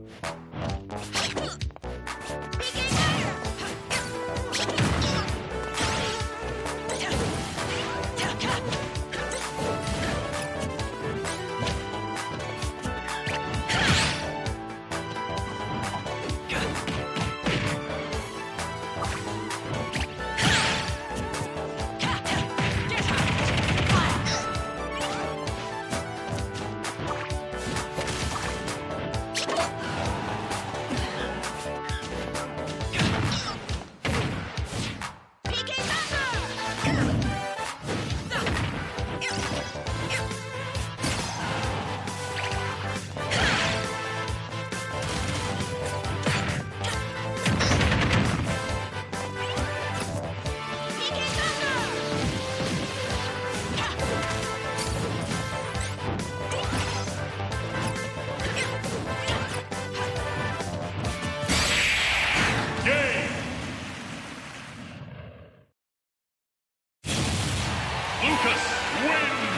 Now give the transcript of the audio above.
Game! Lucas wins.